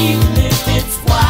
if it's wild.